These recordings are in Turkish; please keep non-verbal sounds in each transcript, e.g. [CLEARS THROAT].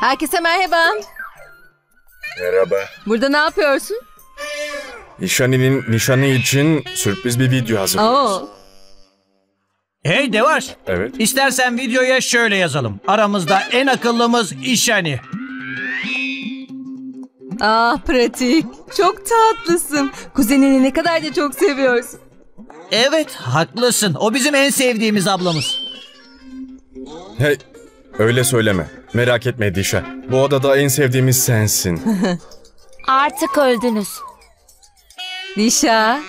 Herkese merhaba. Merhaba. Burada ne yapıyorsun? Nişani'nin nişanı için sürpriz bir video hazırlıyoruz. Oo. Hey Devaş. Evet. İstersen videoya şöyle yazalım. Aramızda en akıllımız İşani. Ah pratik. Çok tatlısın. Kuzenini ne kadar da çok seviyorsun. Evet haklısın. O bizim en sevdiğimiz ablamız. Hey, öyle söyleme. Merak etme Dişa. Bu odada en sevdiğimiz sensin. [LAUGHS] Artık öldünüz. Dişa.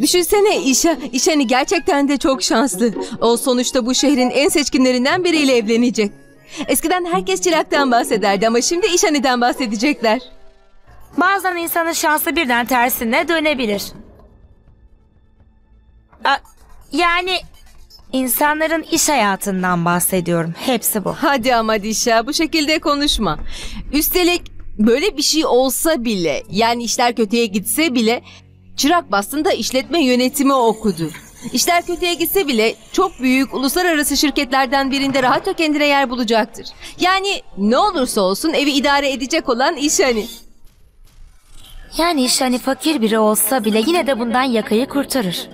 Düşünsene İşa. İşani gerçekten de çok şanslı. O sonuçta bu şehrin en seçkinlerinden biriyle evlenecek. Eskiden herkes çıraktan bahsederdi ama şimdi İşani'den bahsedecekler. Bazen insanın şansı birden tersine dönebilir. A- yani insanların iş hayatından bahsediyorum. Hepsi bu. Hadi ama Dişa bu şekilde konuşma. Üstelik böyle bir şey olsa bile yani işler kötüye gitse bile Çırak Bastında işletme yönetimi okudu. İşler kötüye gitse bile çok büyük uluslararası şirketlerden birinde rahatça kendine yer bulacaktır. Yani ne olursa olsun evi idare edecek olan iş hani. Yani iş hani fakir biri olsa bile yine de bundan yakayı kurtarır.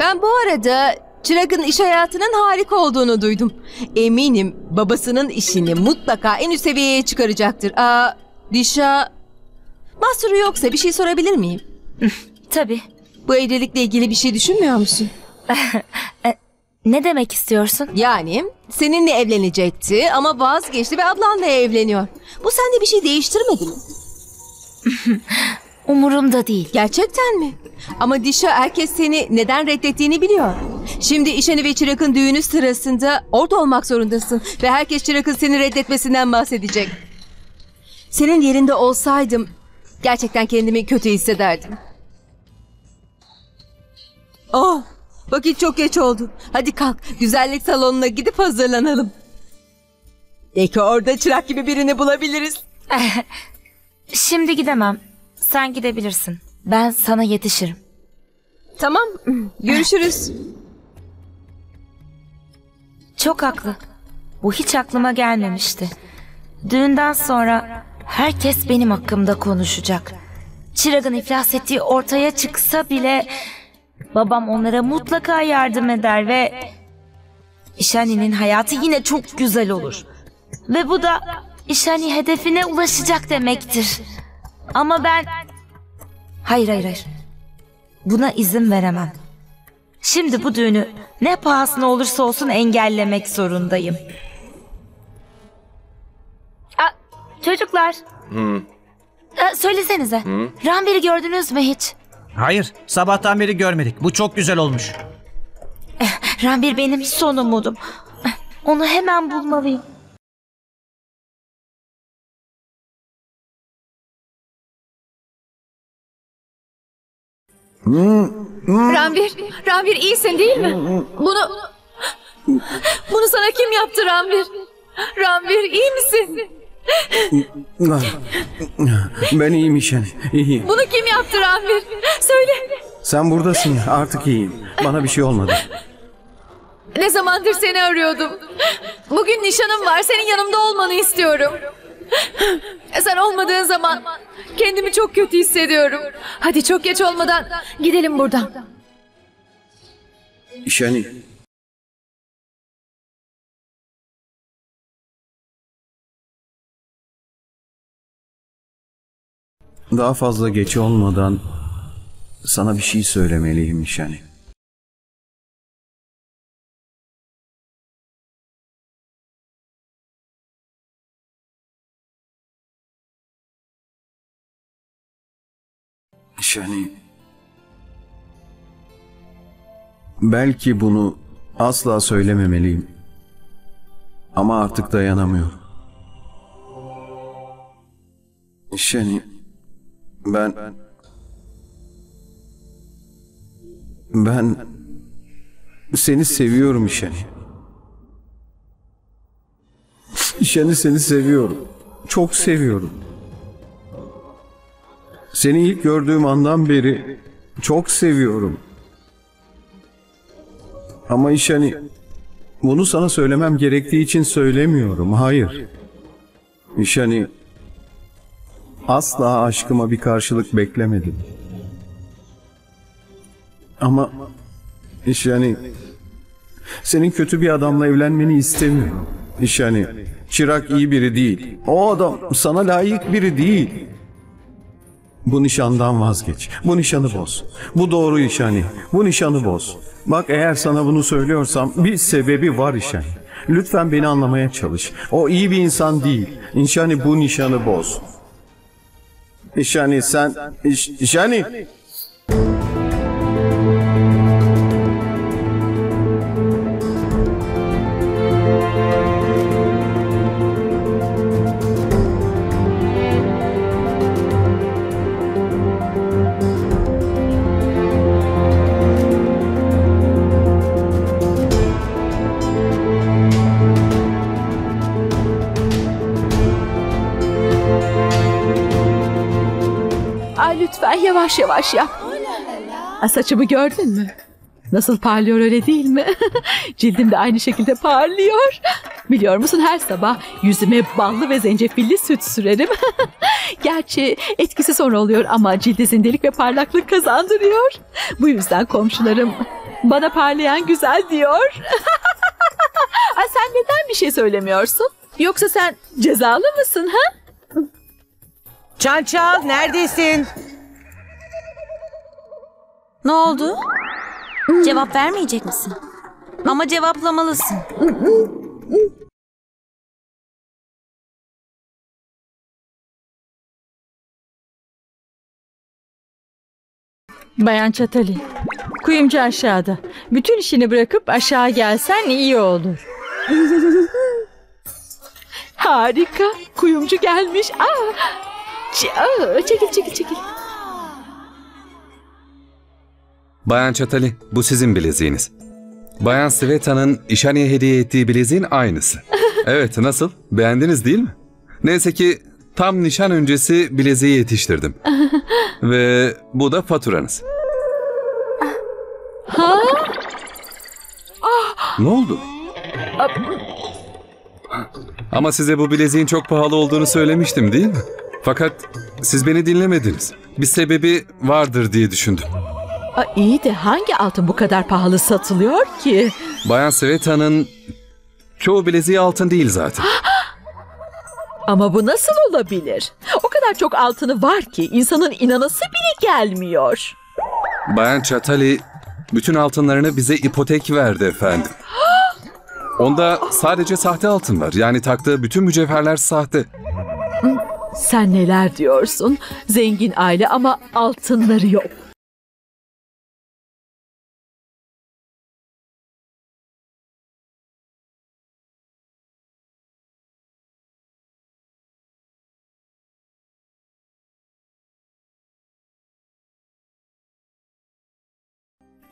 Ben bu arada Çırak'ın iş hayatının harika olduğunu duydum. Eminim babasının işini mutlaka en üst seviyeye çıkaracaktır. Aa, Dişa... Mahsuru yoksa bir şey sorabilir miyim? Tabii. Bu evlilikle ilgili bir şey düşünmüyor musun? [LAUGHS] Ne demek istiyorsun? Yani seninle evlenecekti ama vazgeçti ve ablanla evleniyor. Bu sende bir şey değiştirmedi mi? Umurumda değil. Gerçekten mi? Ama Dişa herkes seni neden reddettiğini biliyor. Şimdi İşeni ve Çırak'ın düğünü sırasında orada olmak zorundasın. Ve herkes Çırak'ın seni reddetmesinden bahsedecek. Senin yerinde olsaydım gerçekten kendimi kötü hissederdim. Oh, vakit çok geç oldu. Hadi kalk, güzellik salonuna gidip hazırlanalım. Belki orada çırak gibi birini bulabiliriz. [LAUGHS] Şimdi gidemem. Sen gidebilirsin. Ben sana yetişirim. Tamam, görüşürüz. [LAUGHS] Çok haklı. Bu hiç aklıma gelmemişti. Düğünden sonra herkes benim hakkımda konuşacak. Çırag'ın iflas ettiği ortaya çıksa bile babam onlara mutlaka yardım eder ve İşani'nin hayatı yine çok güzel olur. Ve bu da İşani hedefine ulaşacak demektir. Ama ben... Hayır hayır hayır. Buna izin veremem. Şimdi bu düğünü ne pahasına olursa olsun engellemek zorundayım. Aa, çocuklar. Aa, söylesenize. Rambir'i gördünüz mü hiç? Hayır sabahtan beri görmedik. Bu çok güzel olmuş. Rambir benim son umudum. Onu hemen bulmalıyım. Ranvir, Ranvir iyisin değil mi? Bunu... Bunu sana kim yaptı Ranvir? Ranvir iyi misin? Ben iyiyim İşen. İyiyim. Bunu kim yaptı Ranvir? Söyle. Sen buradasın artık iyiyim. Bana bir şey olmadı. Ne zamandır seni arıyordum. Bugün nişanım var. Senin yanımda olmanı istiyorum. [LAUGHS] Sen olmadığın zaman kendimi çok kötü hissediyorum. Hadi çok geç olmadan gidelim buradan. İşeni. Daha fazla geç olmadan sana bir şey söylemeliyim İşeni. İşeni. Belki bunu asla söylememeliyim. Ama artık dayanamıyorum. Şeni, ben... Ben... Seni seviyorum Şeni. Şeni seni seviyorum. Çok seviyorum. Seni ilk gördüğüm andan beri çok seviyorum. Ama iş hani Bunu sana söylemem gerektiği için söylemiyorum. Hayır. Nişani asla aşkıma bir karşılık beklemedim. Ama Nişani senin kötü bir adamla evlenmeni istemiyorum. Nişani Çırak iyi biri değil. O adam sana layık biri değil. Bu nişandan vazgeç. Bu nişanı boz. Bu doğru nişani. Bu nişanı boz. Bak eğer sana bunu söylüyorsam bir sebebi var nişani. Lütfen beni anlamaya çalış. O iyi bir insan değil. Nişani bu nişanı boz. Nişani sen... Niş, nişani... yavaş yavaş yap. Aa, saçımı gördün mü? Nasıl parlıyor öyle değil mi? [LAUGHS] Cildim de aynı şekilde parlıyor. Biliyor musun her sabah yüzüme ballı ve zencefilli süt sürerim. [LAUGHS] Gerçi etkisi sonra oluyor ama cilde zindelik ve parlaklık kazandırıyor. Bu yüzden komşularım bana parlayan güzel diyor. [LAUGHS] Ay sen neden bir şey söylemiyorsun? Yoksa sen cezalı mısın ha? Çançal neredesin? Ne oldu? Cevap vermeyecek misin? Ama cevaplamalısın. Bayan Çatali, kuyumcu aşağıda. Bütün işini bırakıp aşağı gelsen iyi olur. Harika, kuyumcu gelmiş. Aa, Ç- aa, çekil çekil çekil. Bayan Çatali, bu sizin bileziğiniz. Bayan Sveta'nın İşani'ye hediye ettiği bileziğin aynısı. [LAUGHS] Evet, nasıl? Beğendiniz değil mi? Neyse ki tam nişan öncesi bileziği yetiştirdim. [LAUGHS] Ve bu da faturanız. Ne oldu? Ama size bu bileziğin çok pahalı olduğunu söylemiştim değil mi? Fakat siz beni dinlemediniz. Bir sebebi vardır diye düşündüm. Aa, iyi de hangi altın bu kadar pahalı satılıyor ki? Bayan Sveta'nın çoğu bileziği altın değil zaten. [GASPS] Ama bu nasıl olabilir? O kadar çok altını var ki insanın inanası bile gelmiyor. Bayan Çatali bütün altınlarını bize ipotek verdi efendim. [GASPS] Onda sadece sahte altın var. Yani taktığı bütün mücevherler sahte. Sen neler diyorsun? Zengin aile ama altınları yok.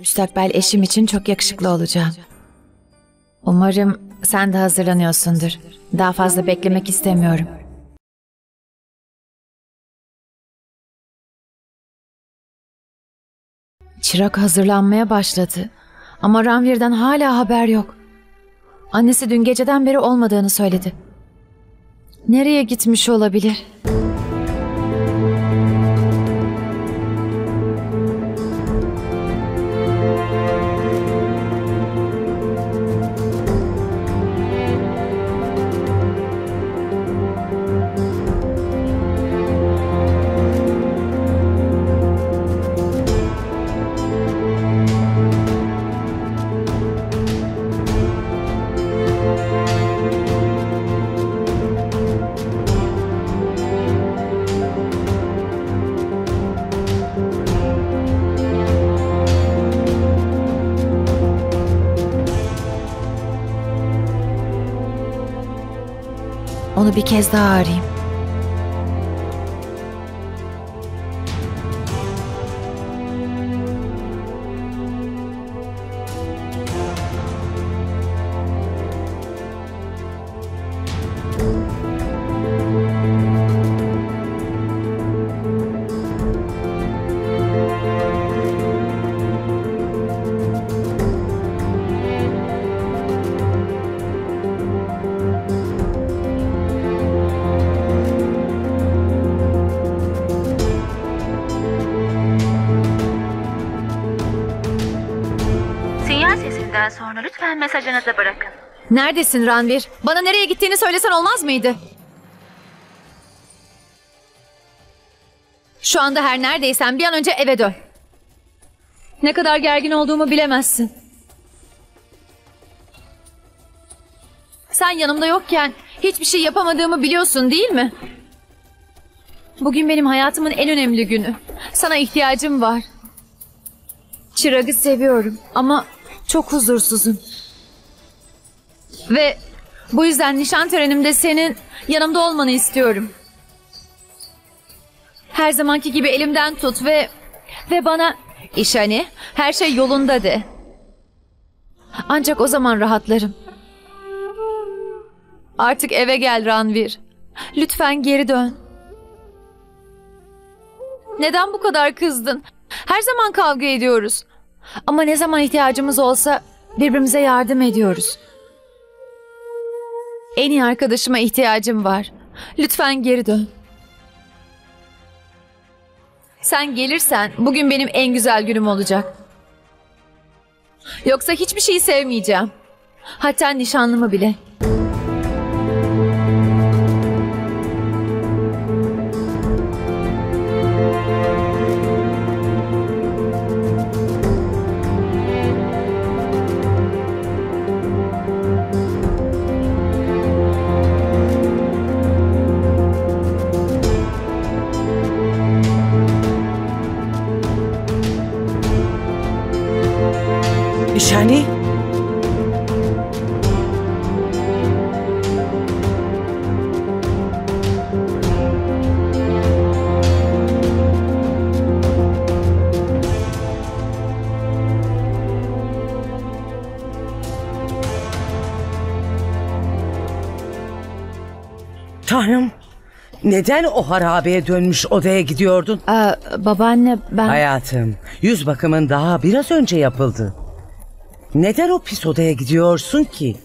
Müstakbel eşim için çok yakışıklı olacağım. Umarım sen de hazırlanıyorsundur. Daha fazla beklemek istemiyorum. Çırak hazırlanmaya başladı. Ama Ranvir'den hala haber yok. Annesi dün geceden beri olmadığını söyledi. Nereye gitmiş olabilir? Onu bir kez daha arayayım. Neredesin Ranvir? Bana nereye gittiğini söylesen olmaz mıydı? Şu anda her neredeysen bir an önce eve dön. Ne kadar gergin olduğumu bilemezsin. Sen yanımda yokken hiçbir şey yapamadığımı biliyorsun değil mi? Bugün benim hayatımın en önemli günü. Sana ihtiyacım var. Çırag'ı seviyorum ama çok huzursuzum. Ve bu yüzden nişan törenimde senin yanımda olmanı istiyorum. Her zamanki gibi elimden tut ve ve bana iş hani her şey yolunda de. Ancak o zaman rahatlarım. Artık eve gel Ranvir. Lütfen geri dön. Neden bu kadar kızdın? Her zaman kavga ediyoruz. Ama ne zaman ihtiyacımız olsa birbirimize yardım ediyoruz. En iyi arkadaşıma ihtiyacım var. Lütfen geri dön. Sen gelirsen bugün benim en güzel günüm olacak. Yoksa hiçbir şeyi sevmeyeceğim. Hatta nişanlımı bile. Neden o harabeye dönmüş odaya gidiyordun? Aa, babaanne ben... Hayatım, yüz bakımın daha biraz önce yapıldı. Neden o pis odaya gidiyorsun ki?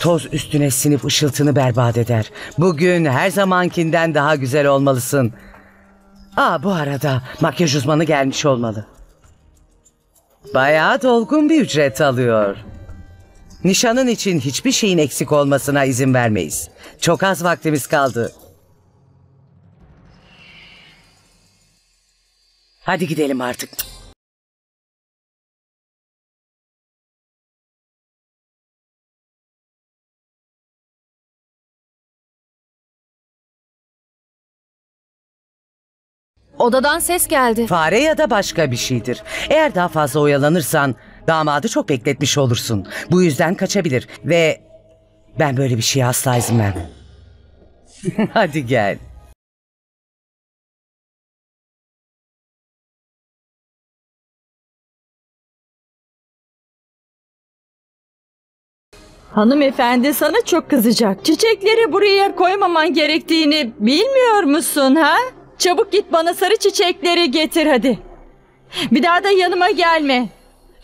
Toz üstüne sinip ışıltını berbat eder. Bugün her zamankinden daha güzel olmalısın. Aa bu arada makyaj uzmanı gelmiş olmalı. Bayağı dolgun bir ücret alıyor. Nişanın için hiçbir şeyin eksik olmasına izin vermeyiz. Çok az vaktimiz kaldı. Hadi gidelim artık. Odadan ses geldi. Fare ya da başka bir şeydir. Eğer daha fazla oyalanırsan damadı çok bekletmiş olursun. Bu yüzden kaçabilir ve ben böyle bir şeye asla izin vermem. [LAUGHS] Hadi gel. Hanımefendi sana çok kızacak. Çiçekleri buraya koymaman gerektiğini bilmiyor musun ha? Çabuk git bana sarı çiçekleri getir hadi. Bir daha da yanıma gelme.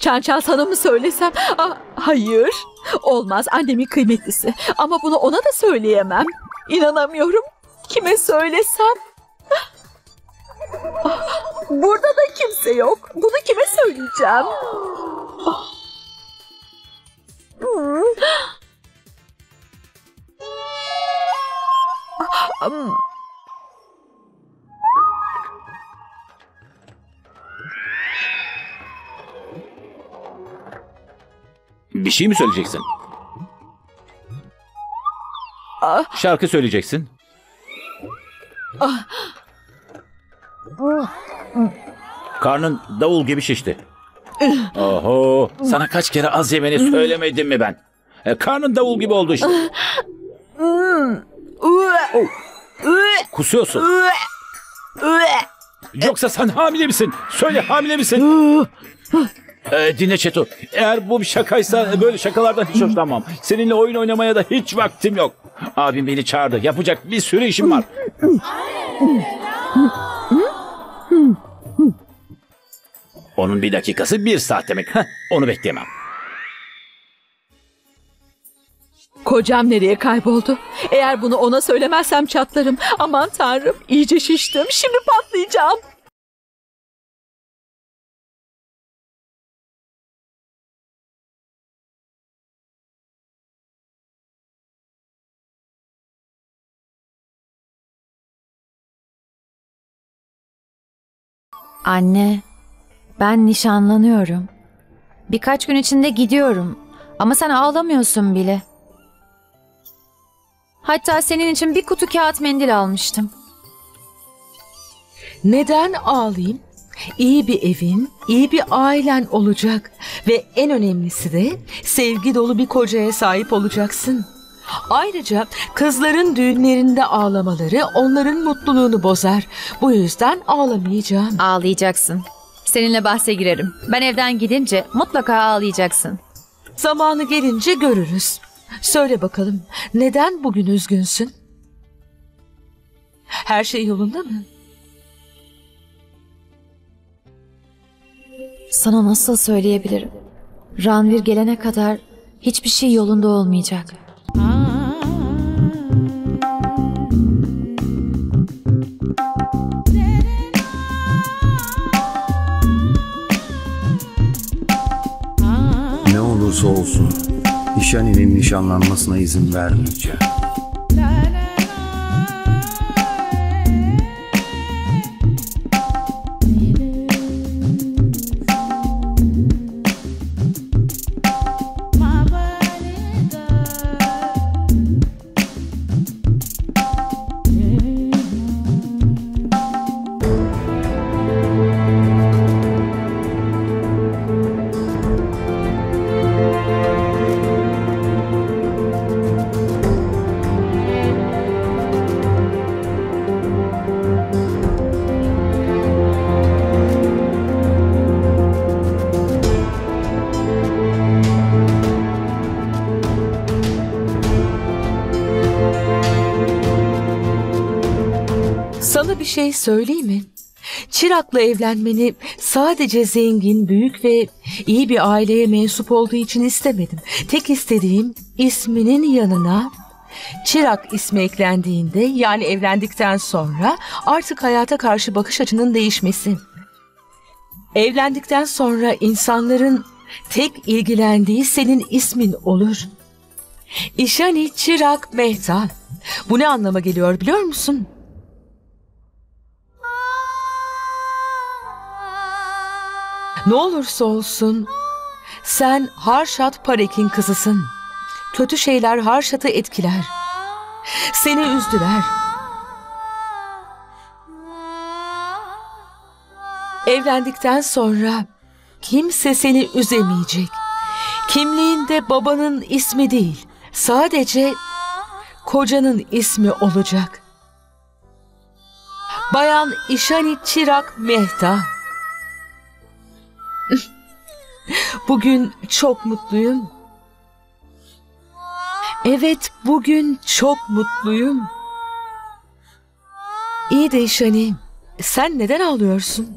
Çançal sana mı söylesem? Ah, hayır. Olmaz annemin kıymetlisi. Ama bunu ona da söyleyemem. İnanamıyorum. Kime söylesem? Ah, Burada da kimse yok. Bunu kime söyleyeceğim? Ah. Hmm. Hmm. Bir şey mi söyleyeceksin? Ah. Şarkı söyleyeceksin. Karnın davul gibi şişti. Oho, sana kaç kere az yemeni söylemedim mi ben? E, karnın davul gibi oldu işte. Oh. Kusuyorsun. Yoksa sen hamile misin? Söyle hamile misin? Ee, dinle Çeto. Eğer bu bir şakaysa böyle şakalardan hiç hoşlanmam. Seninle oyun oynamaya da hiç vaktim yok. Abim beni çağırdı. Yapacak bir sürü işim var. Onun bir dakikası bir saat demek. Heh, onu bekleyemem. Kocam nereye kayboldu? Eğer bunu ona söylemezsem çatlarım. Aman tanrım iyice şiştim. Şimdi patlayacağım. Anne, ben nişanlanıyorum. Birkaç gün içinde gidiyorum. Ama sen ağlamıyorsun bile. Hatta senin için bir kutu kağıt mendil almıştım. Neden ağlayayım? İyi bir evin, iyi bir ailen olacak ve en önemlisi de sevgi dolu bir kocaya sahip olacaksın. Ayrıca kızların düğünlerinde ağlamaları onların mutluluğunu bozar. Bu yüzden ağlamayacağım. Ağlayacaksın. Seninle bahse girerim. Ben evden gidince mutlaka ağlayacaksın. Zamanı gelince görürüz. Söyle bakalım neden bugün üzgünsün? Her şey yolunda mı? Sana nasıl söyleyebilirim? Ranvir gelene kadar hiçbir şey yolunda olmayacak. Olursa olsun Nişani'nin nişanlanmasına izin vermeyeceğim. Şey söyleyeyim mi? Çırak'la evlenmeni sadece zengin, büyük ve iyi bir aileye mensup olduğu için istemedim. Tek istediğim isminin yanına Çırak ismi eklendiğinde yani evlendikten sonra artık hayata karşı bakış açının değişmesi. Evlendikten sonra insanların tek ilgilendiği senin ismin olur. İşani Çırak Mehta. Bu ne anlama geliyor biliyor musun? Ne olursa olsun sen Harşat Parek'in kızısın. Kötü şeyler Harşat'ı etkiler. Seni üzdüler. Evlendikten sonra kimse seni üzemeyecek. Kimliğinde babanın ismi değil, sadece kocanın ismi olacak. Bayan İşani Çırak Mehta. [LAUGHS] Bugün çok mutluyum. Evet, bugün çok mutluyum. İyi de Şani, sen neden ağlıyorsun?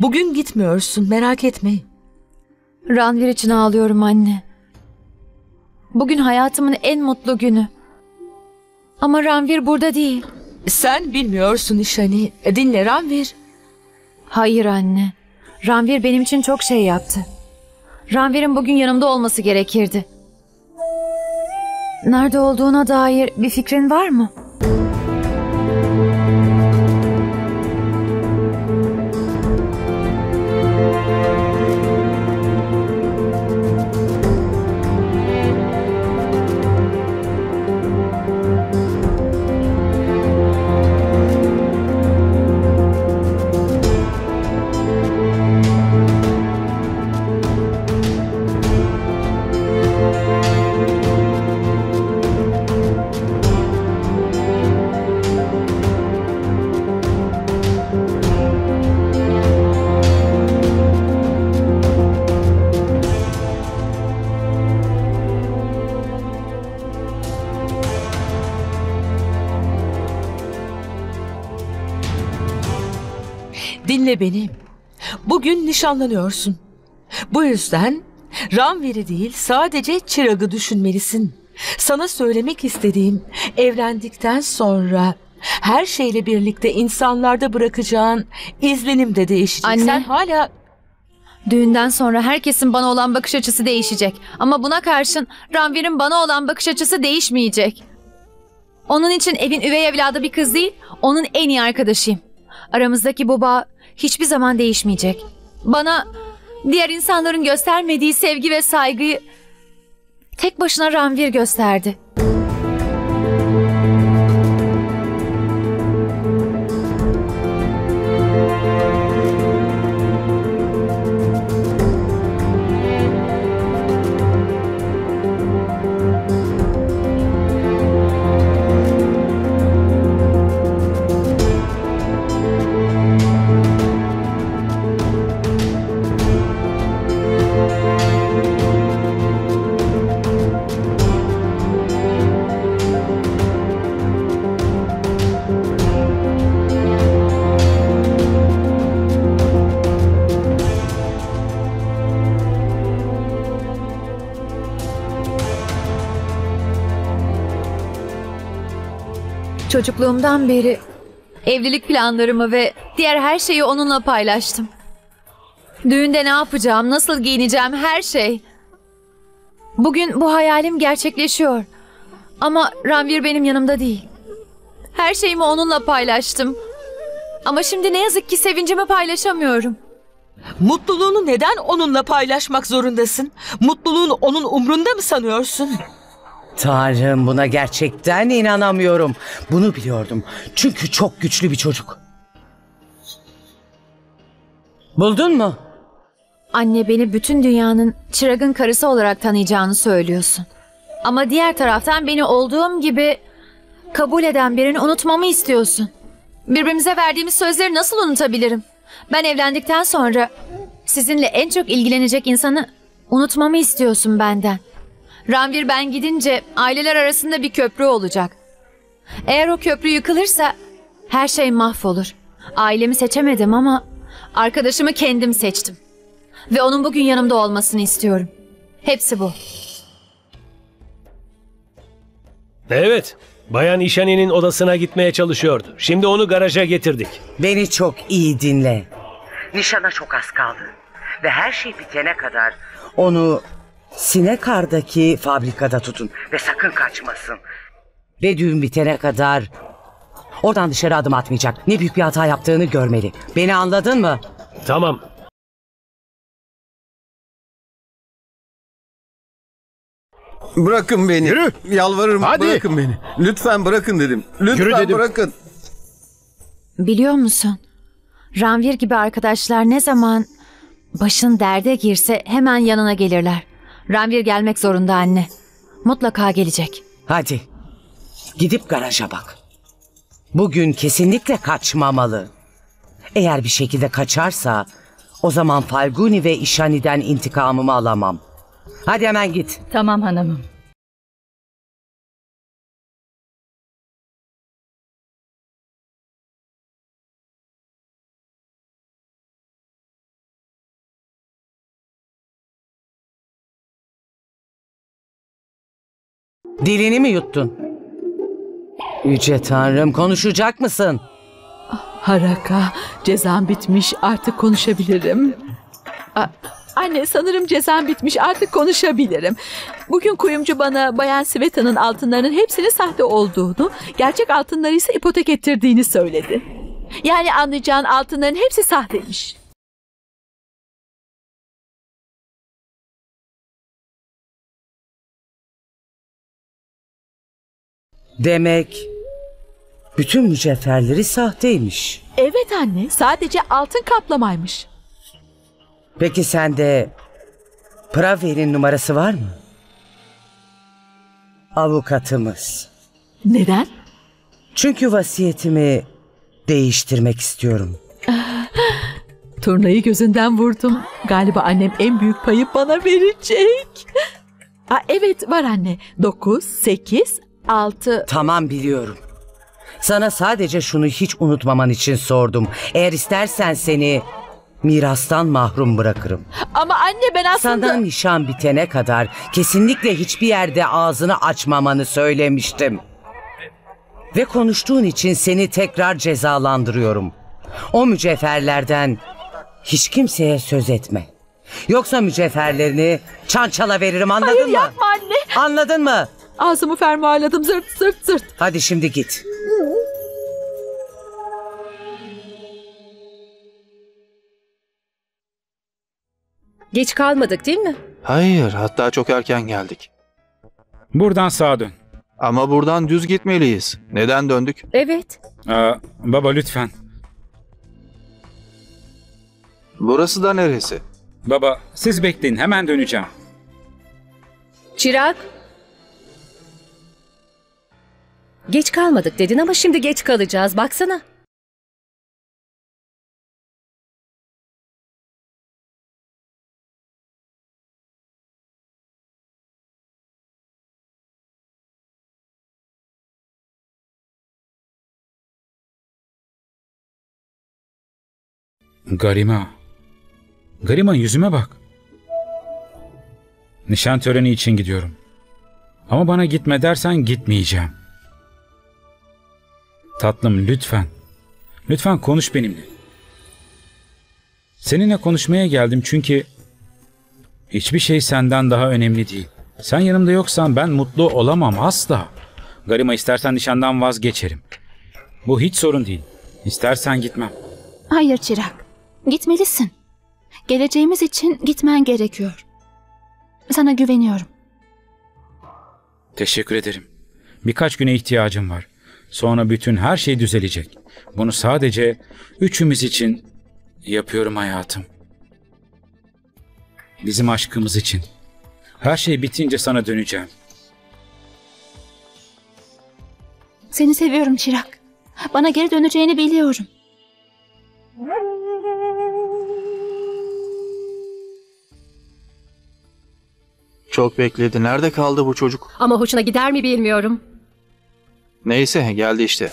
Bugün gitmiyorsun, merak etme. Ranvir için ağlıyorum anne. Bugün hayatımın en mutlu günü. Ama Ranvir burada değil. Sen bilmiyorsun İşani. Dinle Ranvir. Hayır anne. Ranvir benim için çok şey yaptı. Ranvir'in bugün yanımda olması gerekirdi. Nerede olduğuna dair bir fikrin var mı? Nişanlanıyorsun. Bu yüzden Ranvir'i değil sadece Çırag'ı düşünmelisin. Sana söylemek istediğim evlendikten sonra her şeyle birlikte insanlarda bırakacağın izlenim de değişecek. Anne. Sen hala Düğünden sonra herkesin bana olan bakış açısı değişecek. Ama buna karşın Ranvir'in bana olan bakış açısı değişmeyecek. Onun için evin üvey evladı bir kız değil, onun en iyi arkadaşıyım. Aramızdaki bu bağ hiçbir zaman değişmeyecek. Bana diğer insanların göstermediği sevgi ve saygıyı tek başına Ranvir gösterdi. Çocukluğumdan beri evlilik planlarımı ve diğer her şeyi onunla paylaştım. Düğünde ne yapacağım, nasıl giyineceğim her şey. Bugün bu hayalim gerçekleşiyor. Ama Ranvir benim yanımda değil. Her şeyimi onunla paylaştım. Ama şimdi ne yazık ki sevincimi paylaşamıyorum. mutluluğunu neden onunla paylaşmak zorundasın? Mutluluğun onun umrunda mı sanıyorsun? Tanrım buna gerçekten inanamıyorum. Bunu biliyordum. Çünkü çok güçlü bir çocuk. Buldun mu? Anne beni bütün dünyanın Çırag'ın karısı olarak tanıyacağını söylüyorsun. Ama diğer taraftan beni olduğum gibi kabul eden birini unutmamı istiyorsun. Birbirimize verdiğimiz sözleri nasıl unutabilirim? Ben evlendikten sonra sizinle en çok ilgilenecek insanı unutmamı istiyorsun benden. Ranvir ben gidince aileler arasında bir köprü olacak. Eğer o köprü yıkılırsa her şey mahvolur. Ailemi seçemedim ama arkadaşımı kendim seçtim. Ve onun bugün yanımda olmasını istiyorum. Hepsi bu. Evet. Bayan İşani'nin odasına gitmeye çalışıyordu. Şimdi onu garaja getirdik. Beni çok iyi dinle. Nişana çok az kaldı. Ve her şey bitene kadar onu Sinekar'daki fabrikada tutun. Ve sakın kaçmasın. Ve düğün bitene kadar oradan dışarı adım atmayacak. Ne büyük bir hata yaptığını görmeli. Beni anladın mı? Tamam. Bırakın beni. Yürü. Yalvarırım Hadi. bırakın beni. Lütfen bırakın dedim. Lütfen Yürü dedim. bırakın. Biliyor musun? Ranvir gibi arkadaşlar ne zaman başın derde girse hemen yanına gelirler. Ranvir gelmek zorunda anne. Mutlaka gelecek. Hadi. Gidip garaja bak. Bugün kesinlikle kaçmamalı. Eğer bir şekilde kaçarsa o zaman Falguni ve İşani'den intikamımı alamam. Hadi hemen git. Tamam hanımım. Dilini mi yuttun? Yüce Tanrım konuşacak mısın? Haraka, cezam bitmiş artık konuşabilirim. A- Anne sanırım cezam bitmiş artık konuşabilirim. Bugün kuyumcu bana Bayan Sveta'nın altınlarının hepsinin sahte olduğunu, gerçek altınları ise ipotek ettirdiğini söyledi. Yani anlayacağın altınların hepsi sahteymiş. Demek bütün mücevherleri sahteymiş. Evet anne, sadece altın kaplamaymış. Peki sende Praver'in numarası var mı? Avukatımız. Neden? Çünkü vasiyetimi değiştirmek istiyorum. [LAUGHS] Turnayı gözünden vurdum. Galiba annem en büyük payı bana verecek. [LAUGHS] Aa, evet var anne. 9, 8, 6. Tamam biliyorum. Sana sadece şunu hiç unutmaman için sordum. Eğer istersen seni mirastan mahrum bırakırım. Ama anne ben aslında... Sana nişan bitene kadar kesinlikle hiçbir yerde ağzını açmamanı söylemiştim. Ve konuştuğun için seni tekrar cezalandırıyorum. O mücevherlerden hiç kimseye söz etme. Yoksa mücevherlerini çançala veririm anladın Hayır mı? yapma anne. Anladın mı? Ağzımı fermuarladım zırt zırt zırt. Hadi şimdi git. Geç kalmadık değil mi? Hayır, hatta çok erken geldik. Buradan sağa dön. Ama buradan düz gitmeliyiz. Neden döndük? Evet. Aa, baba lütfen. Burası da neresi? Baba siz bekleyin hemen döneceğim. Çırak. Geç kalmadık dedin ama şimdi geç kalacağız. Baksana. Garima. Garima yüzüme bak. Nişan töreni için gidiyorum. Ama bana gitme dersen gitmeyeceğim. Tatlım lütfen. Lütfen konuş benimle. Seninle konuşmaya geldim çünkü hiçbir şey senden daha önemli değil. Sen yanımda yoksan ben mutlu olamam asla. Garima istersen nişandan vazgeçerim. Bu hiç sorun değil. İstersen gitmem. Hayır Çırak. Gitmelisin. Geleceğimiz için gitmen gerekiyor. Sana güveniyorum. Teşekkür ederim. Birkaç güne ihtiyacım var. Sonra bütün her şey düzelecek. Bunu sadece üçümüz için yapıyorum hayatım. Bizim aşkımız için. Her şey bitince sana döneceğim. Seni seviyorum Çırak. Bana geri döneceğini biliyorum. Çok bekledi. Nerede kaldı bu çocuk? Ama hoşuna gider mi bilmiyorum. Neyse geldi işte.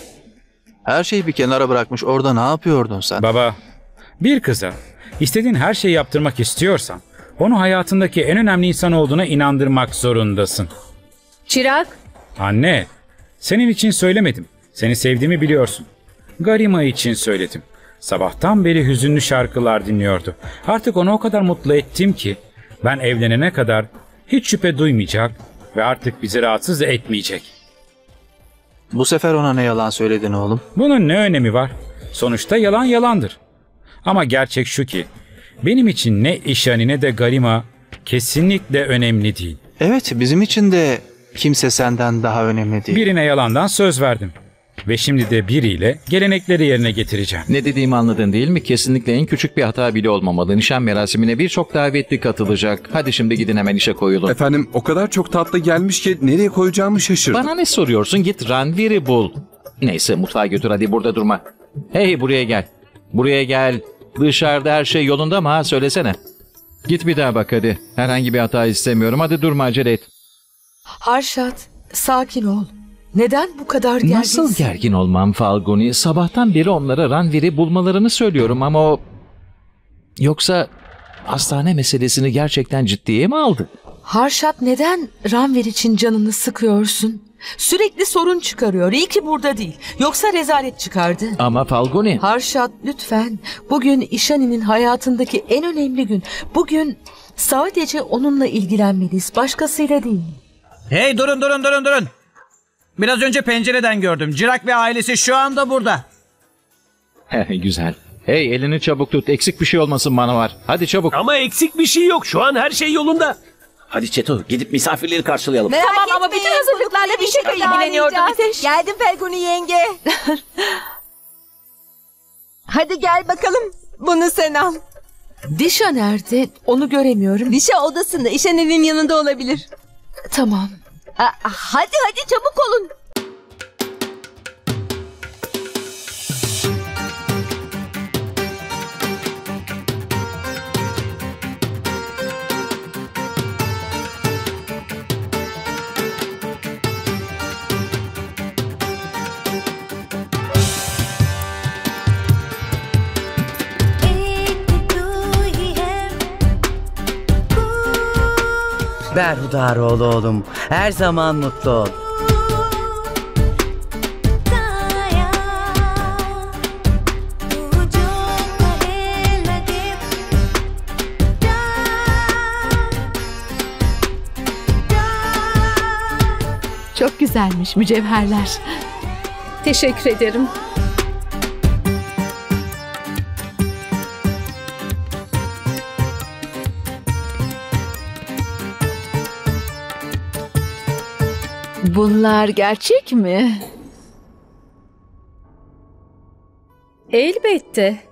Her şeyi bir kenara bırakmış. Orada ne yapıyordun sen? Baba, bir kıza istediğin her şeyi yaptırmak istiyorsan onu hayatındaki en önemli insan olduğuna inandırmak zorundasın. Çırak. Anne, senin için söylemedim. Seni sevdiğimi biliyorsun. Garima için söyledim. Sabahtan beri hüzünlü şarkılar dinliyordu. Artık onu o kadar mutlu ettim ki ben evlenene kadar hiç şüphe duymayacak ve artık bizi rahatsız etmeyecek. Bu sefer ona ne yalan söyledin oğlum? Bunun ne önemi var? Sonuçta yalan yalandır. Ama gerçek şu ki benim için ne İşani ne de Garima kesinlikle önemli değil. Evet bizim için de kimse senden daha önemli değil. Birine yalandan söz verdim. Ve şimdi de biriyle gelenekleri yerine getireceğim. Ne dediğimi anladın değil mi? Kesinlikle en küçük bir hata bile olmamalı. Nişan merasimine birçok davetli katılacak. Hadi şimdi gidin hemen işe koyulun. Efendim o kadar çok tatlı gelmiş ki nereye koyacağımı şaşırdım. Bana ne soruyorsun? Git Ranvir'i bul. Neyse mutfağa götür hadi burada durma. Hey buraya gel. Buraya gel. Dışarıda her şey yolunda mı ha söylesene. Git bir daha bak hadi. Herhangi bir hata istemiyorum. Hadi durma acele et. Harşat, sakin ol. Neden bu kadar gerginsin? Nasıl gergin olmam Falguni? Sabahtan beri onlara Ranvir'i bulmalarını söylüyorum ama o... Yoksa hastane meselesini gerçekten ciddiye mi aldı? Harşat neden Ranvir için canını sıkıyorsun? Sürekli sorun çıkarıyor. İyi ki burada değil. Yoksa rezalet çıkardı. Ama Falguni... Harşat lütfen. Bugün İşani'nin hayatındaki en önemli gün. Bugün sadece onunla ilgilenmeliyiz. Başkasıyla değil. Hey durun durun durun durun. Biraz önce pencereden gördüm. Cirak ve ailesi şu anda burada. Güzel. Hey elini çabuk tut. Eksik bir şey olmasın bana var. Hadi çabuk. Ama eksik bir şey yok. Şu an her şey yolunda. Hadi Çeto gidip misafirleri karşılayalım. tamam ama bütün hazırlıklarla bir şaka ilgileniyordum Ateş. Geldim Felguni yenge. [LAUGHS] Hadi gel bakalım. Bunu sen al. Dişa nerede? Onu göremiyorum. Dişa odasında. İşen evin yanında olabilir. Tamam. Hadi hadi çabuk olun. Berhudar ol oğlum. Her zaman mutlu ol. Çok güzelmiş mücevherler. Teşekkür ederim. Bunlar gerçek mi? Elbette.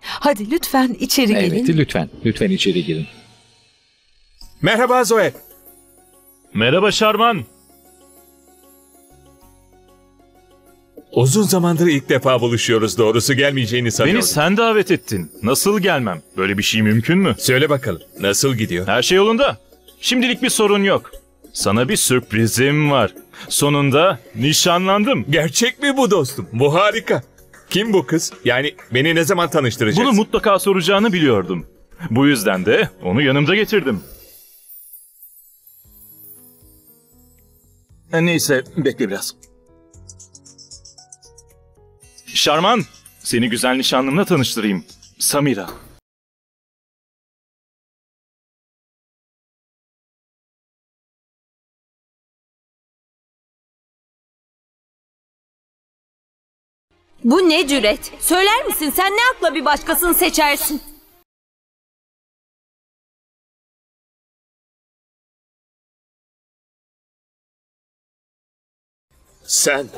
Hadi lütfen içeri gelin. Evet lütfen. Lütfen içeri girin. Merhaba Zoe. Merhaba Şarman. Uzun zamandır ilk defa buluşuyoruz doğrusu gelmeyeceğini sanıyordum. Beni sen davet ettin. Nasıl gelmem? Böyle bir şey mümkün mü? Söyle bakalım nasıl gidiyor? Her şey yolunda. Şimdilik bir sorun yok. Sana bir sürprizim var. Sonunda nişanlandım. Gerçek mi bu dostum? Bu harika. Kim bu kız? Yani beni ne zaman tanıştıracaksın? Bunu mutlaka soracağını biliyordum. Bu yüzden de onu yanımda getirdim. Neyse bekle biraz. Şarman, seni güzel nişanlımla tanıştırayım. Samira. Bu ne cüret? Söyler misin sen ne akla bir başkasını seçersin? Sen.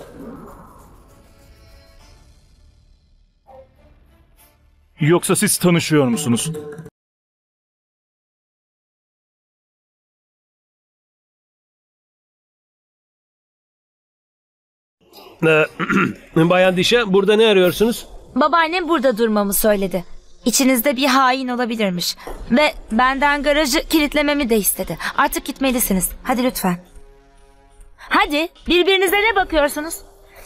Yoksa siz tanışıyor musunuz? Ee, [CLEARS THROAT] Bayan Dişe burada ne arıyorsunuz? Babaannem burada durmamı söyledi. İçinizde bir hain olabilirmiş. Ve benden garajı kilitlememi de istedi. Artık gitmelisiniz. Hadi lütfen. Hadi birbirinize ne bakıyorsunuz?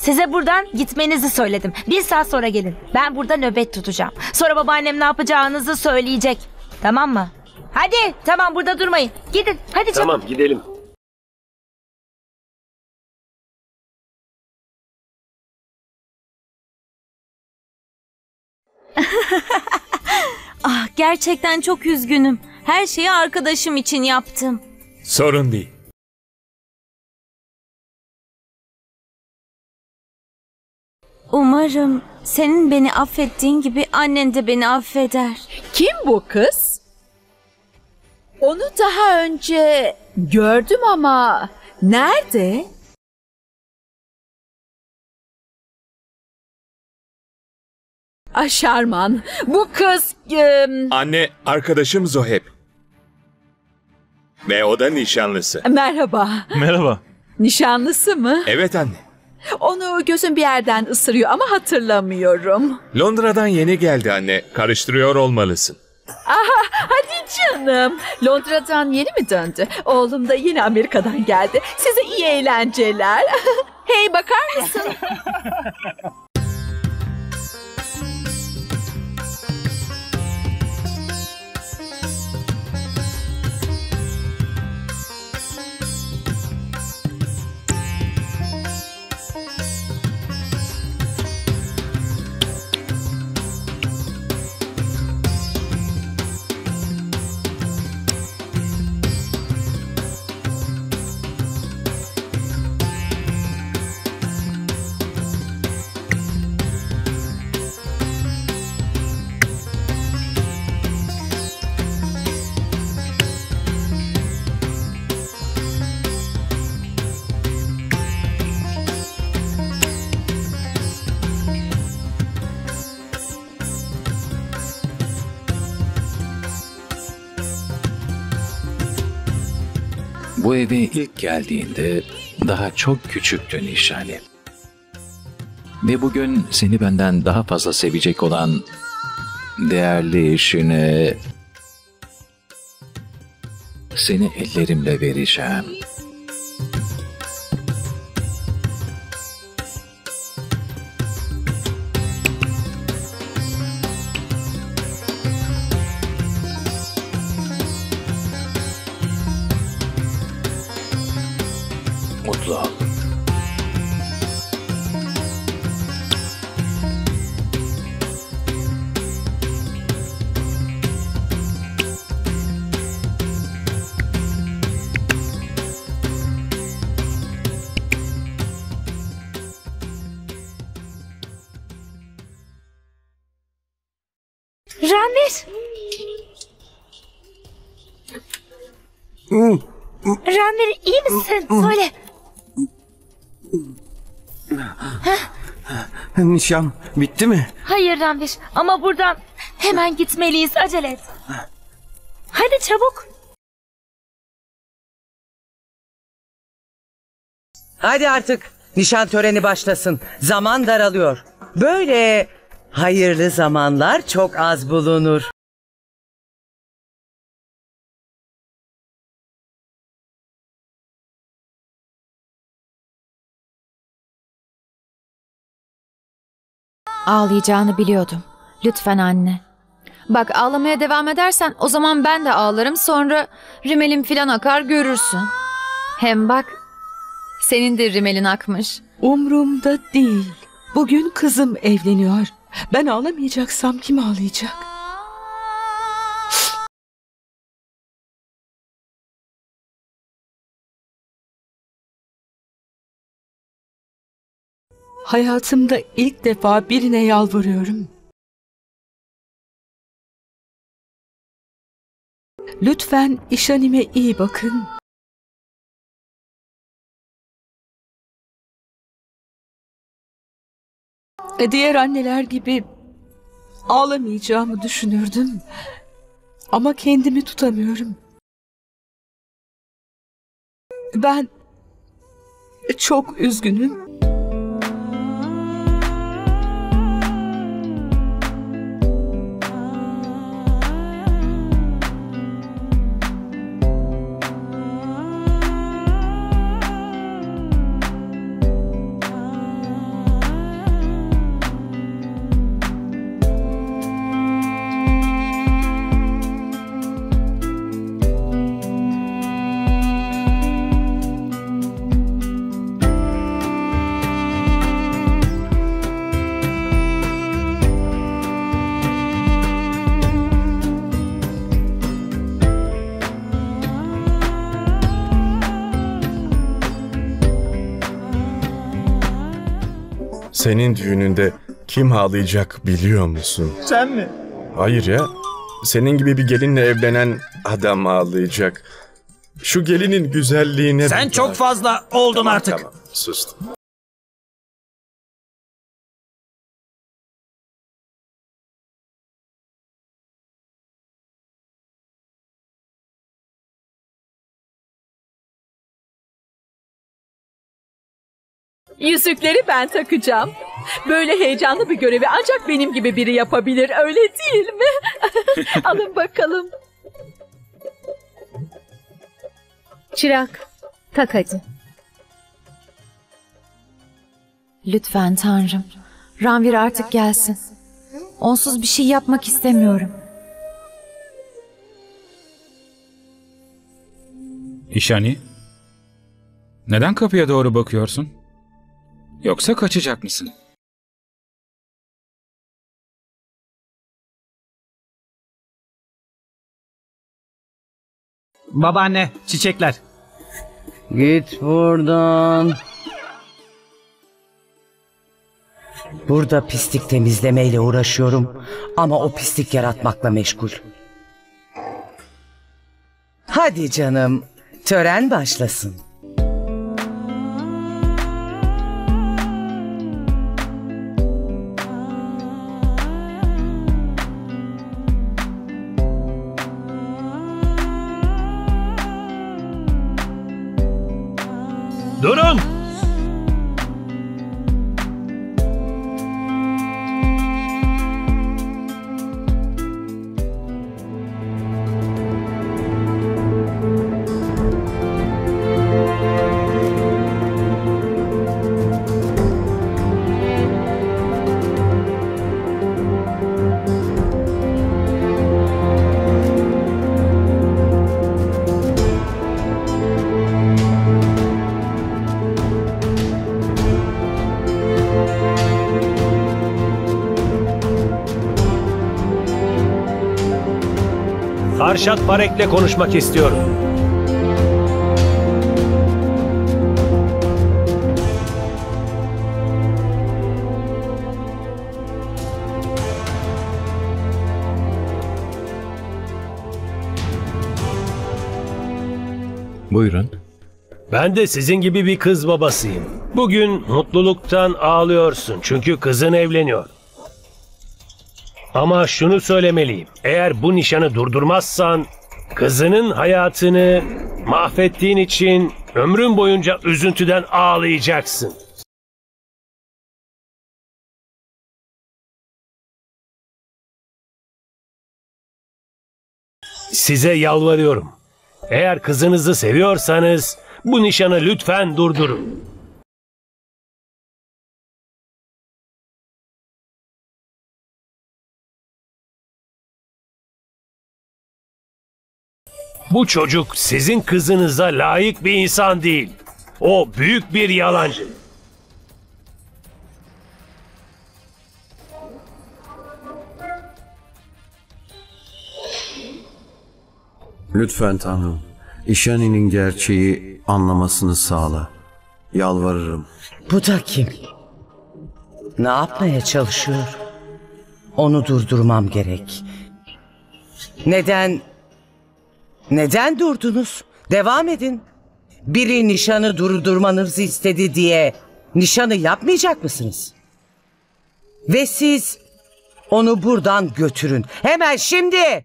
Size buradan gitmenizi söyledim. Bir saat sonra gelin. Ben burada nöbet tutacağım. Sonra babaannem ne yapacağınızı söyleyecek. Tamam mı? Hadi tamam burada durmayın. Gidin hadi çabuk. Tamam gidelim. [LAUGHS] ah gerçekten çok üzgünüm. Her şeyi arkadaşım için yaptım. Sorun değil. Umarım senin beni affettiğin gibi annen de beni affeder. Kim bu kız? Onu daha önce gördüm ama nerede? Aşarman, bu kız... em, Anne arkadaşım Zoheb. Ve o da nişanlısı. merhaba. Merhaba. Nişanlısı mı? Evet anne. Onu gözüm bir yerden ısırıyor ama hatırlamıyorum. Londra'dan yeni geldi anne. Karıştırıyor olmalısın. Aha, hadi canım. Londra'dan yeni mi döndü? Oğlum da yine Amerika'dan geldi. Size iyi eğlenceler. [LAUGHS] hey bakar mısın? [LAUGHS] Bu eve ilk geldiğinde daha çok küçüktün Nişani. Ve bugün seni benden daha fazla sevecek olan değerli eşine seni ellerimle vereceğim. Nişan bitti mi? Hayır Ranvir ama buradan hemen gitmeliyiz. Acele et. Hadi çabuk. Hadi artık nişan töreni başlasın. Zaman daralıyor. Böyle hayırlı zamanlar çok az bulunur. Ağlayacağını biliyordum. Lütfen anne. Bak ağlamaya devam edersen o zaman ben de ağlarım sonra rimelim filan akar görürsün. Hem bak senin de rimelin akmış. Umrumda değil. Bugün kızım evleniyor. Ben ağlamayacaksam kim ağlayacak? Hayatımda ilk defa birine yalvarıyorum. Lütfen işanime iyi bakın. Diğer anneler gibi ağlamayacağımı düşünürdüm. Ama kendimi tutamıyorum. Ben çok üzgünüm. Senin düğününde kim ağlayacak biliyor musun? Sen mi? Hayır ya. Senin gibi bir gelinle evlenen adam ağlayacak. Şu gelinin güzelliğine Sen çok fazla oldun Tamam, artık. Tamam, sustum. Yüzükleri ben takacağım. Böyle heyecanlı bir görevi ancak benim gibi biri yapabilir öyle değil mi? [LAUGHS] Alın bakalım. Çırak tak hadi. Lütfen Tanrım. Ranvir artık gelsin. Onsuz bir şey yapmak istemiyorum. İşani? Neden kapıya doğru bakıyorsun? Yoksa kaçacak mısın? Babaanne çiçekler. Git buradan. Burada pislik temizlemeyle uğraşıyorum ama o pislik yaratmakla meşgul. Hadi canım, tören başlasın. Arşat Parek'le konuşmak istiyorum. Buyurun. Ben de sizin gibi bir kız babasıyım. Bugün mutluluktan ağlıyorsun çünkü kızın evleniyor. Ama şunu söylemeliyim. Eğer bu nişanı durdurmazsan kızının hayatını mahvettiğin için ömrün boyunca üzüntüden ağlayacaksın. Size yalvarıyorum. Eğer kızınızı seviyorsanız bu nişanı lütfen durdurun. Bu çocuk sizin kızınıza layık bir insan değil. O büyük bir yalancı. Lütfen Tanrım, İşani'nin gerçeği anlamasını sağla. Yalvarırım. Bu da kim? Ne yapmaya çalışıyor? Onu durdurmam gerek. Neden? Neden durdunuz? Devam edin. Biri nişanı durdurmanızı istedi diye nişanı yapmayacak mısınız? Ve siz onu buradan götürün. Hemen şimdi.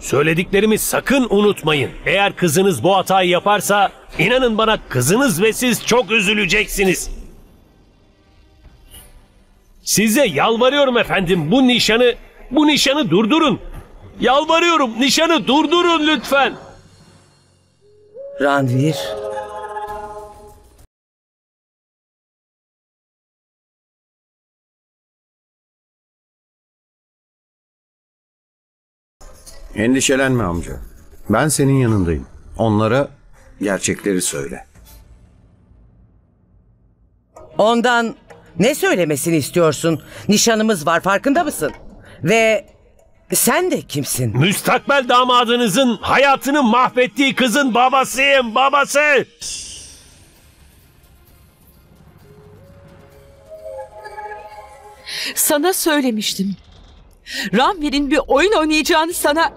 Söylediklerimi sakın unutmayın. Eğer kızınız bu hatayı yaparsa inanın bana kızınız ve siz çok üzüleceksiniz. Size yalvarıyorum efendim bu nişanı bu nişanı durdurun. Yalvarıyorum nişanı durdurun lütfen. Ranvir. Endişelenme amca. Ben senin yanındayım. Onlara gerçekleri söyle. Ondan ne söylemesini istiyorsun? Nişanımız var farkında mısın? Ve sen de kimsin? Müstakbel damadınızın hayatını mahvettiği kızın babasıyım babası. Sana söylemiştim. Ranvir'in bir oyun oynayacağını sana...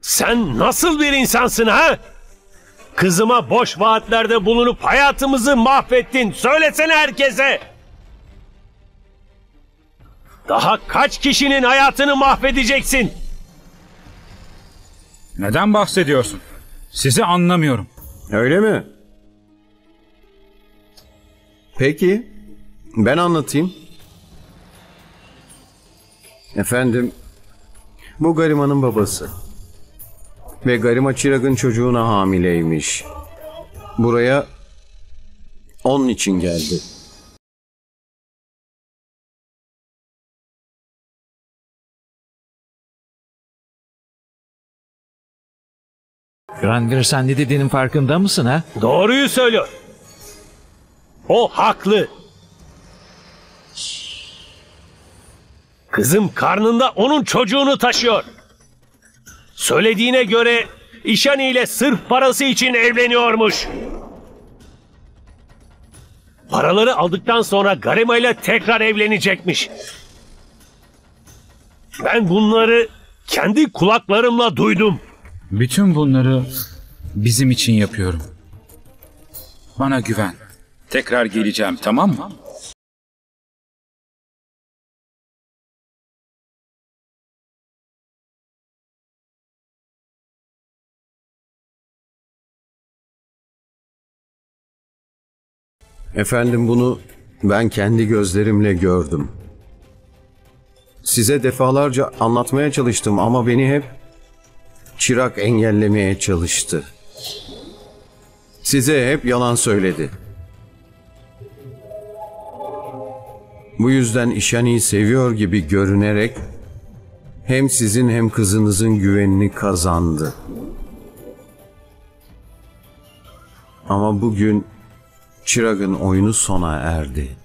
Sen nasıl bir insansın ha? Kızıma boş vaatlerde bulunup hayatımızı mahvettin. Söylesene herkese. Daha kaç kişinin hayatını mahvedeceksin? Neden bahsediyorsun? Sizi anlamıyorum. Öyle mi? Peki, ben anlatayım. Efendim, bu Garima'nın babası. Ve Garima Çırag'ın çocuğuna hamileymiş. Buraya onun için geldi. Ranvir sen ne dediğinin farkında mısın ha? Doğruyu söylüyor. O haklı. Kızım karnında onun çocuğunu taşıyor. Söylediğine göre İşani ile sırf parası için evleniyormuş. Paraları aldıktan sonra Garima ile tekrar evlenecekmiş. Ben bunları kendi kulaklarımla duydum. Bütün bunları bizim için yapıyorum. Bana güven. Tekrar geleceğim tamam mı? Efendim bunu ben kendi gözlerimle gördüm. Size defalarca anlatmaya çalıştım ama beni hep çırak engellemeye çalıştı. Size hep yalan söyledi. Bu yüzden İşani'yi seviyor gibi görünerek hem sizin hem kızınızın güvenini kazandı. Ama bugün Çırag'ın oyunu sona erdi.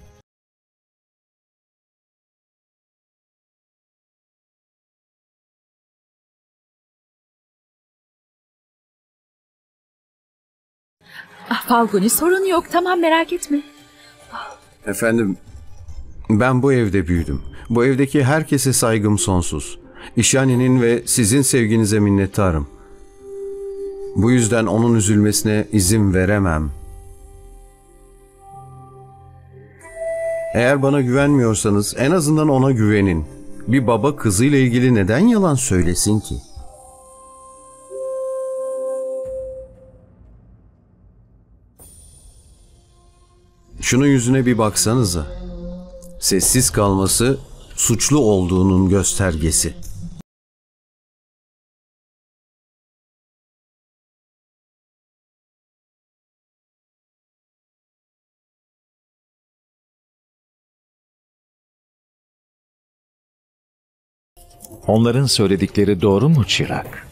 Ah, Falguni sorun yok tamam merak etme. Efendim, ben bu evde büyüdüm. Bu evdeki herkese saygım sonsuz. İşani'nin ve sizin sevginize minnettarım. Bu yüzden onun üzülmesine izin veremem. Eğer bana güvenmiyorsanız en azından ona güvenin. Bir baba kızıyla ilgili neden yalan söylesin ki? Şunun yüzüne bir baksanıza. Sessiz kalması suçlu olduğunun göstergesi. Onların söyledikleri doğru mu Çırak?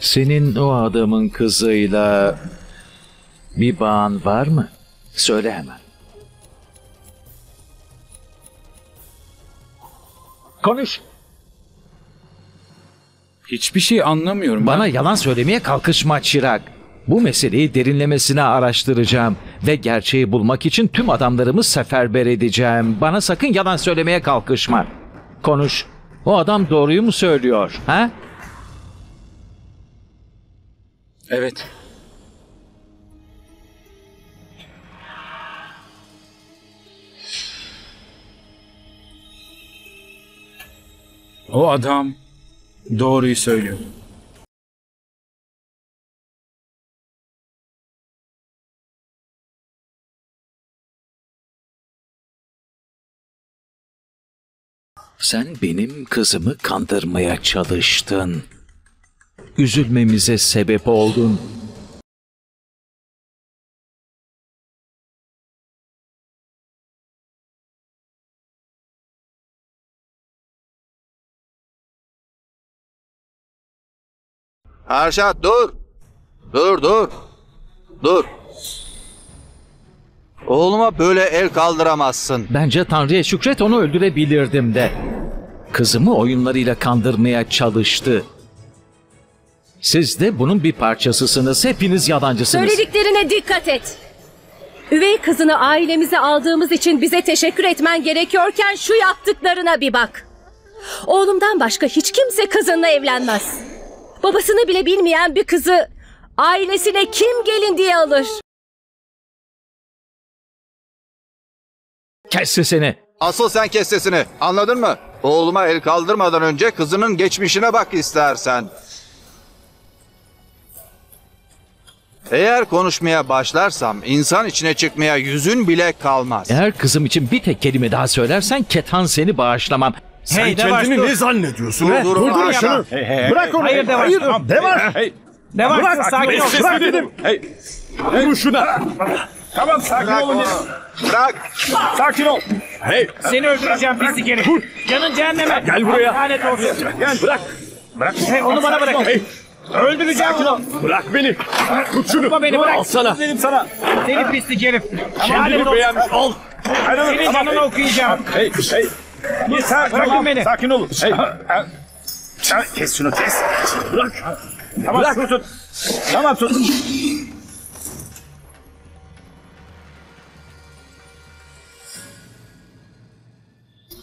Senin o adamın kızıyla bir bağın var mı? Söyle hemen. Konuş. Hiçbir şey anlamıyorum. Bana yalan söylemeye kalkışma Çırak. Bu meseleyi derinlemesine araştıracağım ve gerçeği bulmak için tüm adamlarımı seferber edeceğim. Bana sakın yalan söylemeye kalkışma. Konuş. O adam doğruyu mu söylüyor? Ha? Evet. O adam doğruyu söylüyor. Sen benim kızımı kandırmaya çalıştın. Üzülmemize sebep oldun. Arşat dur. Dur dur. Dur. Oğluma böyle el kaldıramazsın. Bence Tanrı'ya şükret onu öldürebilirdim de. Kızımı oyunlarıyla kandırmaya çalıştı. Siz de bunun bir parçasısınız. Hepiniz yalancısınız. Söylediklerine dikkat et. Üvey kızını ailemize aldığımız için bize teşekkür etmen gerekiyorken şu yaptıklarına bir bak. Oğlumdan başka hiç kimse kızınla evlenmez. Babasını bile bilmeyen bir kızı ailesine kim gelin diye alır? Kes sesini. Asıl sen kes sesini. Anladın mı? Oğluma el kaldırmadan önce kızının geçmişine bak istersen. Eğer konuşmaya başlarsam insan içine çıkmaya yüzün bile kalmaz. Eğer kızım için bir tek kelime daha söylersen Ketan seni bağışlamam. Sen kendini ne zannediyorsun? he? Durdurun şunu. Bırak onu. Hayır, Devaş, Hayır. tamam. Devaş. Hey. Devaş, Bırak, sakin ol. Bırak dedim. Hey. Vurun şuna. Tamam sakin Bırak olun. Bırak. Sakin ol. Hey. Seni öldüreceğim pislik herif. Canın cehenneme. Gel buraya. Lanet olsun. Gel. Bırak. Bırak. Hey, onu bana bırakın. Hey. Öldüreceğim onu. Bırak beni. Tut şunu. Tutma beni bırak. Al sana. Dedim sana. Seni pislik herif. Kendini beğenmiş. Al. Senin canını okuyacağım. Hey. Hey. Yeter. Bırakın beni. Sakin olun. Hey. Kes şunu kes. Bırak. Tamam Bırak. tut. Tamam tut.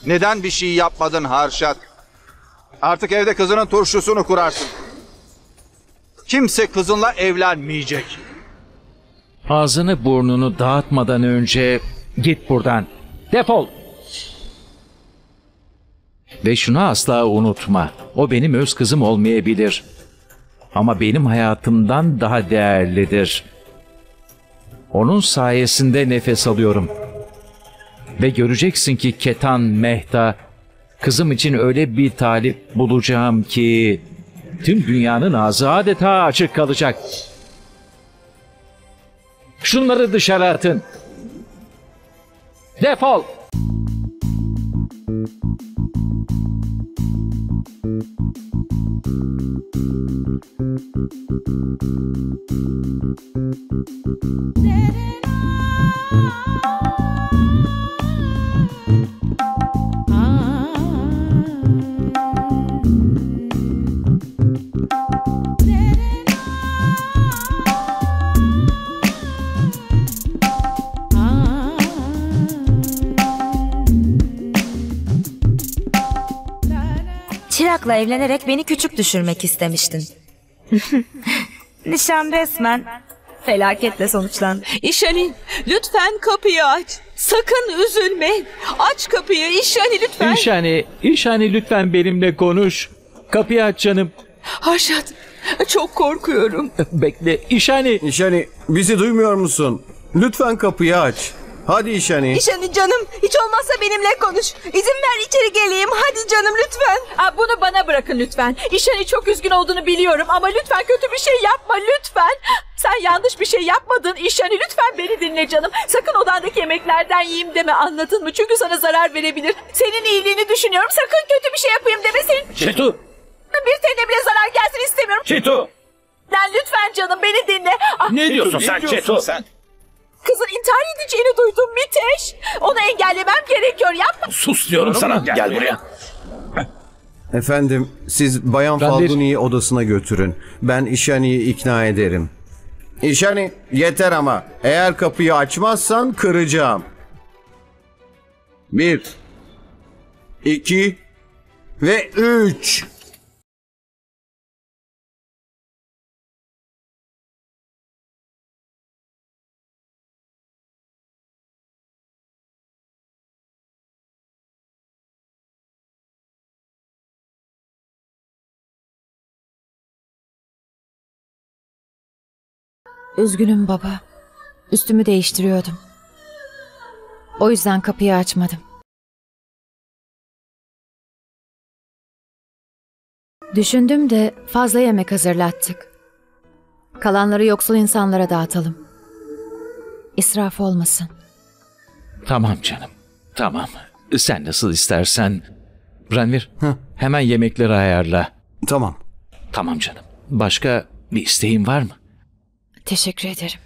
Neden bir şey yapmadın Harşat? Artık evde kızının turşusunu kurarsın. Kimse kızınla evlenmeyecek. Ağzını burnunu dağıtmadan önce git buradan. Defol. Ve şunu asla unutma. O benim öz kızım olmayabilir. Ama benim hayatımdan daha değerlidir. Onun sayesinde nefes alıyorum. Ve göreceksin ki Ketan Mehta kızım için öyle bir talip bulacağım ki tüm dünyanın ağzı adeta açık kalacak. Şunları dışarı atın. Defol. Evlenerek beni küçük düşürmek istemiştin. [LAUGHS] Nişan resmen felaketle sonuçlandı. İşani lütfen kapıyı aç. Sakın üzülme. Aç kapıyı İşani lütfen. İşhani, İşhani lütfen benimle konuş. Kapıyı aç canım. Harşat çok korkuyorum. Bekle, İşhani. İşhani bizi duymuyor musun? Lütfen kapıyı aç. Hadi İşhani. İşani canım hiç olmazsa benimle konuş. İzin ver içeri geleyim. Hadi canım lütfen. Aa, bunu bana bırakın lütfen. İşani çok üzgün olduğunu biliyorum ama lütfen kötü bir şey yapma lütfen. Sen yanlış bir şey yapmadın İşani lütfen beni dinle canım. Sakın odandaki yemeklerden yiyeyim deme anladın mı? Çünkü sana zarar verebilir. Senin iyiliğini düşünüyorum. Sakın kötü bir şey yapayım deme. Senin Çetu, bir tane bile zarar gelsin istemiyorum. Çetu. Lan lütfen canım beni dinle. Ah, Ne diyorsun sen Çetu? Kızın intihar edeceğini duydum Miteş. Onu engellemem gerekiyor yapma. Sus diyorum sana. Gel buraya. Efendim siz Bayan Randir. Falguni'yi odasına götürün. Ben İşhani'yi ikna ederim. İşhani yeter ama. Eğer kapıyı açmazsan kıracağım. Bir. iki Ve üç. Üzgünüm baba. Üstümü değiştiriyordum. O yüzden kapıyı açmadım. Düşündüm de fazla yemek hazırlattık. Kalanları yoksul insanlara dağıtalım. İsraf olmasın. Tamam canım. Tamam. Sen nasıl istersen. Ranvir, hemen yemekleri ayarla. Tamam. Tamam canım. Başka bir isteğin var mı? Teşekkür ederim.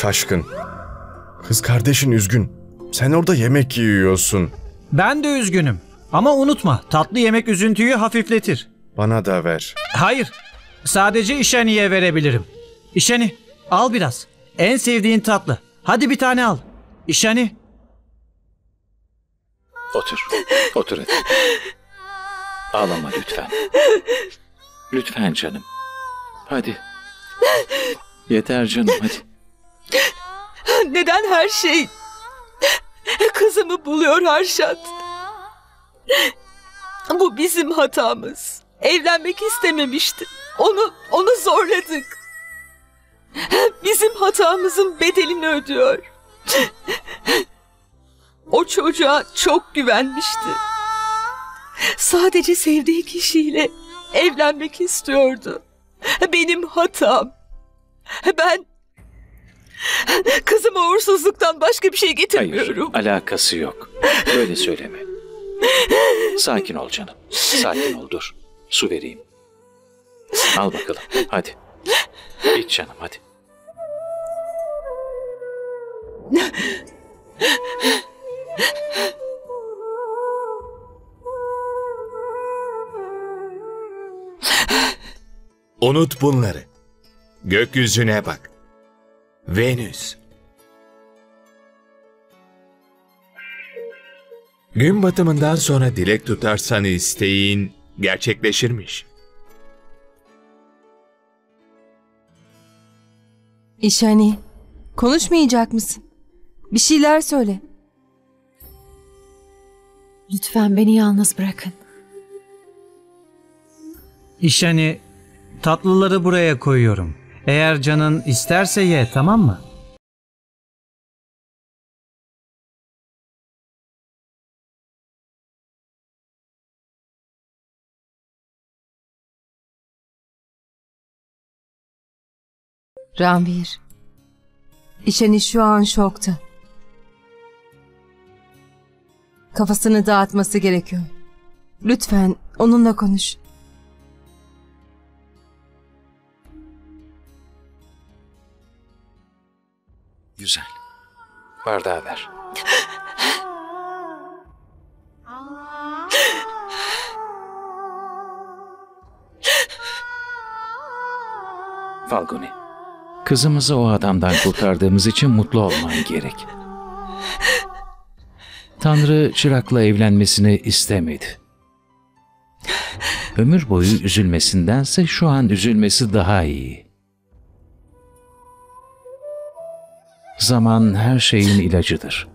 Şaşkın. Kız kardeşin üzgün. Sen orada yemek yiyorsun. Ben de üzgünüm. Ama unutma tatlı yemek üzüntüyü hafifletir. Bana da ver. Hayır. Sadece İşeni'ye verebilirim. İşeni al biraz. En sevdiğin tatlı. Hadi bir tane al. İşeni. Otur. Otur hadi. Ağlama lütfen. Lütfen canım. Hadi. Yeter canım hadi. [LAUGHS] Neden her şey kızımı buluyor Harşat? Bu bizim hatamız. Evlenmek istememişti. Onu onu zorladık. Bizim hatamızın bedelini ödüyor. O çocuğa çok güvenmişti. Sadece sevdiği kişiyle evlenmek istiyordu. Benim hatam. Ben [LAUGHS] kızıma uğursuzluktan başka bir şey getirmiyorum. Hayır, alakası yok. Böyle söyleme. Sakin ol canım. Sakin ol dur. Su vereyim. Al bakalım. Hadi. İç canım hadi. Unut bunları. Gökyüzüne bak. Venüs. Gün batımından sonra dilek tutarsan isteğin gerçekleşirmiş. İşani, Konuşmayacak mısın? Bir şeyler söyle. Lütfen beni yalnız bırakın. İşani tatlıları buraya koyuyorum. Eğer canın isterse ye tamam mı? Ranvir. İşeni şu an şokta. Kafasını dağıtması gerekiyor. Lütfen onunla konuş. Güzel. Bardağı ver. Falguni. Kızımızı o adamdan kurtardığımız için mutlu olman gerek. Tanrı çırakla evlenmesini istemedi. Ömür boyu üzülmesindense şu an üzülmesi daha iyi. Zaman her şeyin ilacıdır.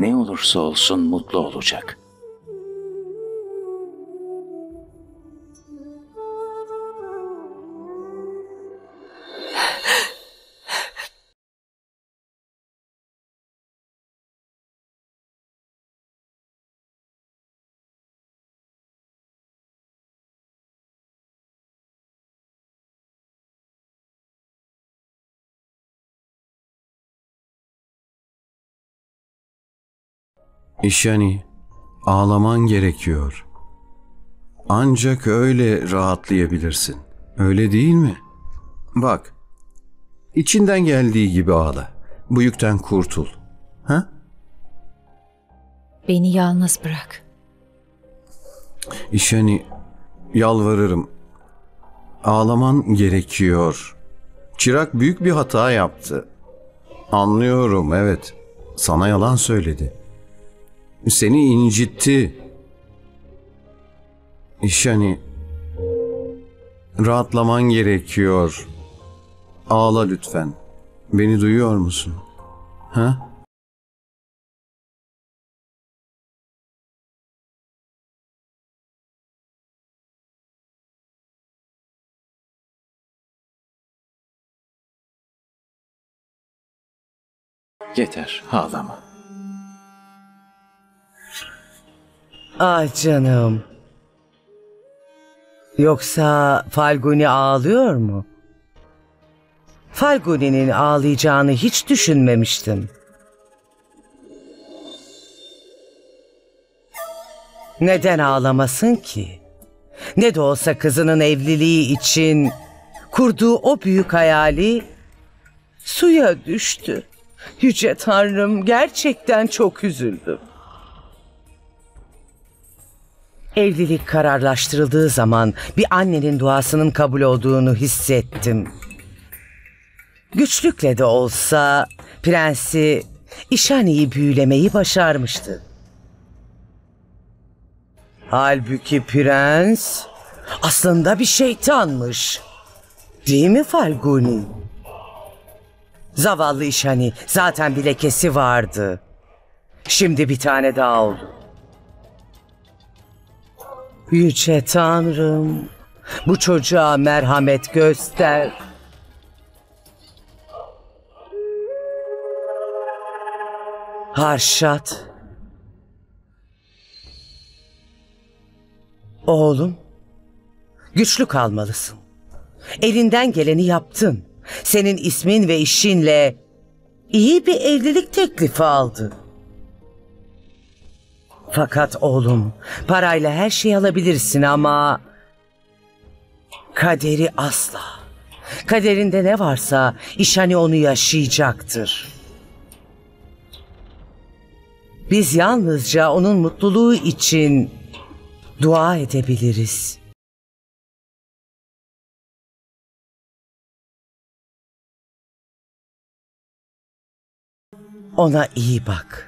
Ne olursa olsun mutlu olacak. İşani, ağlaman gerekiyor. Ancak öyle rahatlayabilirsin. Öyle değil mi? Bak, içinden geldiği gibi ağla. Bu yükten kurtul. Ha? Beni yalnız bırak. İşani, yalvarırım. Ağlaman gerekiyor. Çırak büyük bir hata yaptı. Anlıyorum, evet. Sana yalan söyledi. Seni incitti. İşani, rahatlaman gerekiyor. Ağla lütfen. Beni duyuyor musun? Ha? Yeter, ağlama. Ah canım. Yoksa Falguni ağlıyor mu? Falguni'nin ağlayacağını hiç düşünmemiştim. Neden ağlamasın ki? Ne de olsa kızının evliliği için kurduğu o büyük hayali suya düştü. Yüce Tanrım gerçekten çok üzüldüm. Evlilik kararlaştırıldığı zaman bir annenin duasının kabul olduğunu hissettim. Güçlükle de olsa prensi İşani'yi büyülemeyi başarmıştı. Halbuki prens aslında bir şeytanmış. Değil mi Falguni? Zavallı İşani zaten bir lekesi vardı. Şimdi bir tane daha oldu. Yüce Tanrım, bu çocuğa merhamet göster. Harşat. Oğlum, güçlü kalmalısın. Elinden geleni yaptın. Senin ismin ve işinle iyi bir evlilik teklifi aldı. Fakat oğlum, parayla her şeyi alabilirsin ama kaderi asla. Kaderinde ne varsa işhani onu yaşayacaktır. Biz yalnızca onun mutluluğu için dua edebiliriz. Ona iyi bak.